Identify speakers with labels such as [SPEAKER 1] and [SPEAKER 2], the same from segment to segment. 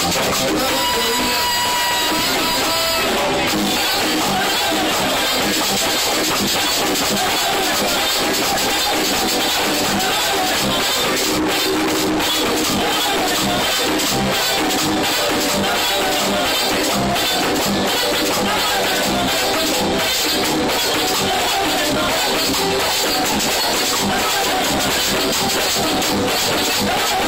[SPEAKER 1] Let's go.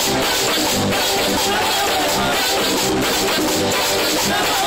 [SPEAKER 1] Thank you.